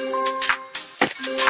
Música